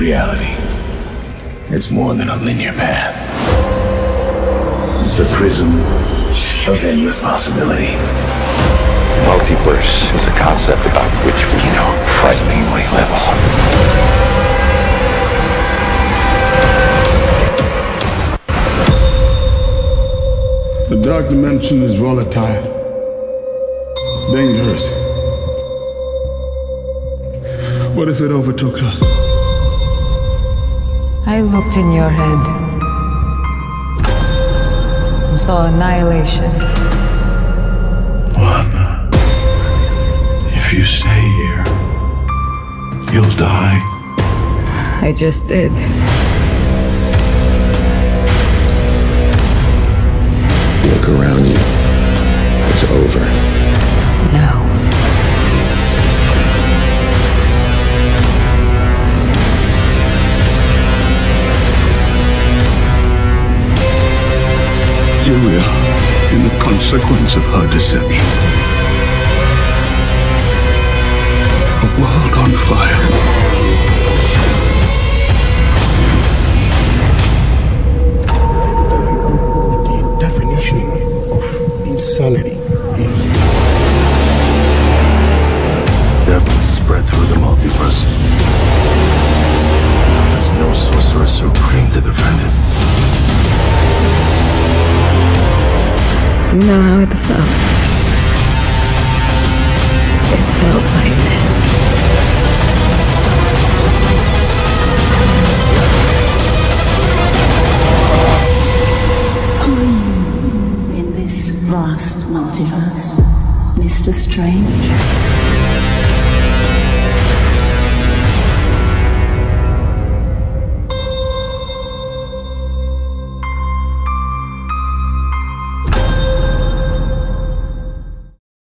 Reality. It's more than a linear path. It's a prism of endless possibility. Multiverse is a concept about which we know frighteningly little. The dark dimension is volatile, dangerous. What if it overtook her? I looked in your head and saw annihilation. One. If you stay here, you'll die. I just did. Here we are, in the consequence of her deception. A world on fire. The definition of insanity is Devils spread through the multiverse. There's no sorcerer supreme to defend it. You know how it felt. It felt like this. in this vast multiverse, Mr. Strange.